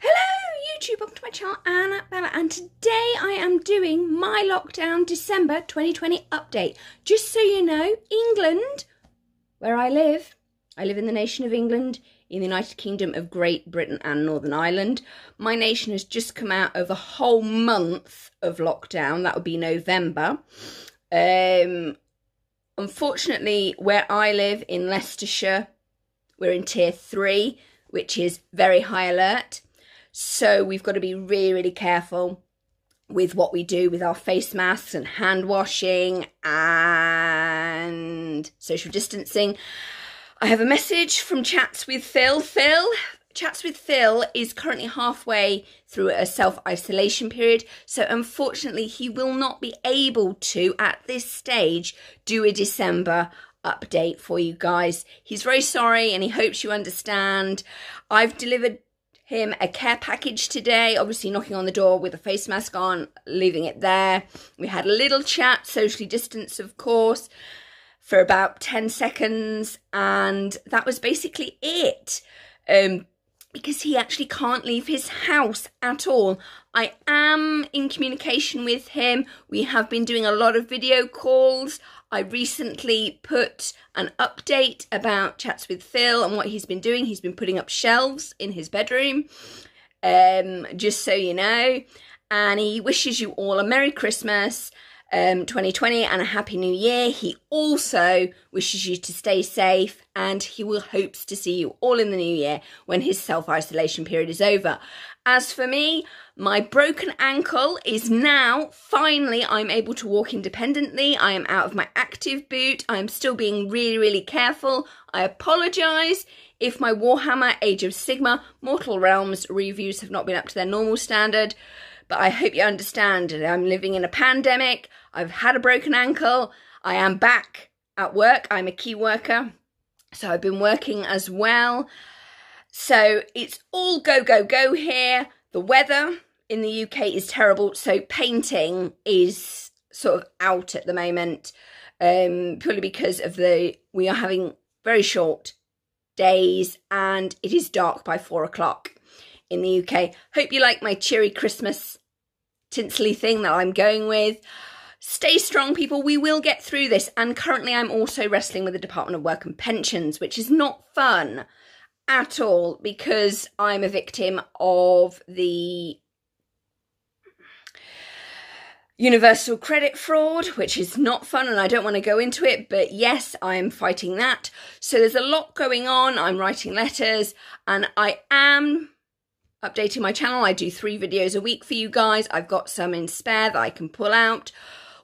Hello YouTube, welcome to my channel, Anna Bella, and today I am doing my lockdown December 2020 update. Just so you know, England, where I live, I live in the nation of England, in the United Kingdom of Great Britain and Northern Ireland. My nation has just come out of a whole month of lockdown, that would be November. Um, unfortunately, where I live in Leicestershire, we're in tier three, which is very high alert. So we've got to be really, really careful with what we do with our face masks and hand washing and social distancing. I have a message from Chats with Phil. Phil, Chats with Phil is currently halfway through a self isolation period, so unfortunately, he will not be able to at this stage do a December update for you guys. He's very sorry and he hopes you understand. I've delivered him a care package today, obviously knocking on the door with a face mask on, leaving it there. We had a little chat, socially distanced, of course for about 10 seconds, and that was basically it. Um, because he actually can't leave his house at all. I am in communication with him. We have been doing a lot of video calls. I recently put an update about Chats with Phil and what he's been doing. He's been putting up shelves in his bedroom, um, just so you know. And he wishes you all a Merry Christmas um, 2020 and a happy new year. He also wishes you to stay safe and he will hopes to see you all in the new year when his self isolation period is over. As for me, my broken ankle is now finally I'm able to walk independently. I am out of my active boot. I am still being really, really careful. I apologize if my Warhammer Age of Sigmar Mortal Realms reviews have not been up to their normal standard. But I hope you understand. I'm living in a pandemic. I've had a broken ankle. I am back at work. I'm a key worker. So I've been working as well. So it's all go, go, go here. The weather in the UK is terrible. So painting is sort of out at the moment. Um, purely because of the, we are having very short days and it is dark by four o'clock in the UK. Hope you like my cheery Christmas tinsely thing that I'm going with. Stay strong, people. We will get through this. And currently, I'm also wrestling with the Department of Work and Pensions, which is not fun at all because I'm a victim of the universal credit fraud, which is not fun and I don't want to go into it, but yes, I'm fighting that. So there's a lot going on. I'm writing letters and I am updating my channel. I do three videos a week for you guys. I've got some in spare that I can pull out.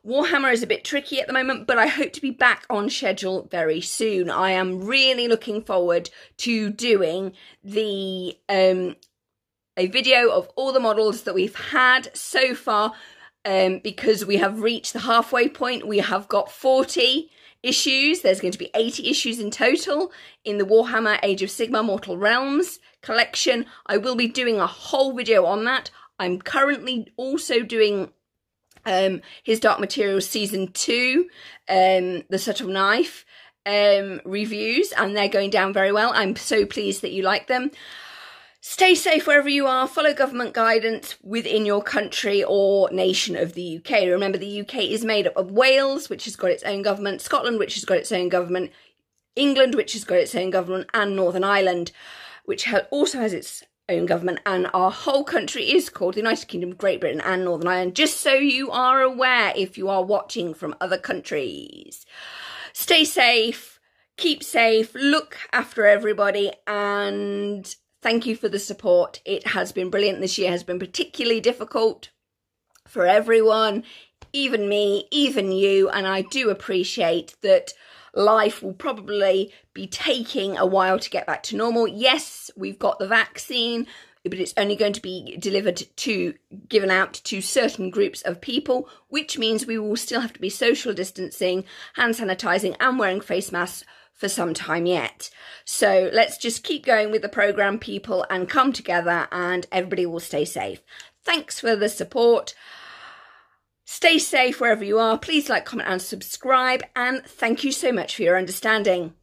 Warhammer is a bit tricky at the moment, but I hope to be back on schedule very soon. I am really looking forward to doing the um, a video of all the models that we've had so far um, because we have reached the halfway point. We have got 40 issues. There's going to be 80 issues in total in the Warhammer Age of Sigmar Mortal Realms collection. I will be doing a whole video on that. I'm currently also doing um, his Dark Materials Season 2, um, The Subtle Knife um, reviews, and they're going down very well. I'm so pleased that you like them. Stay safe wherever you are. Follow government guidance within your country or nation of the UK. Remember, the UK is made up of Wales, which has got its own government, Scotland, which has got its own government, England, which has got its own government, and Northern Ireland which also has its own government, and our whole country is called the United Kingdom, Great Britain, and Northern Ireland, just so you are aware if you are watching from other countries. Stay safe, keep safe, look after everybody, and thank you for the support. It has been brilliant. This year has been particularly difficult for everyone, even me, even you, and I do appreciate that life will probably be taking a while to get back to normal. Yes, we've got the vaccine, but it's only going to be delivered to given out to certain groups of people, which means we will still have to be social distancing, hand sanitizing, and wearing face masks for some time yet. So let's just keep going with the program, people, and come together, and everybody will stay safe. Thanks for the support. Stay safe wherever you are. Please like, comment, and subscribe. And thank you so much for your understanding.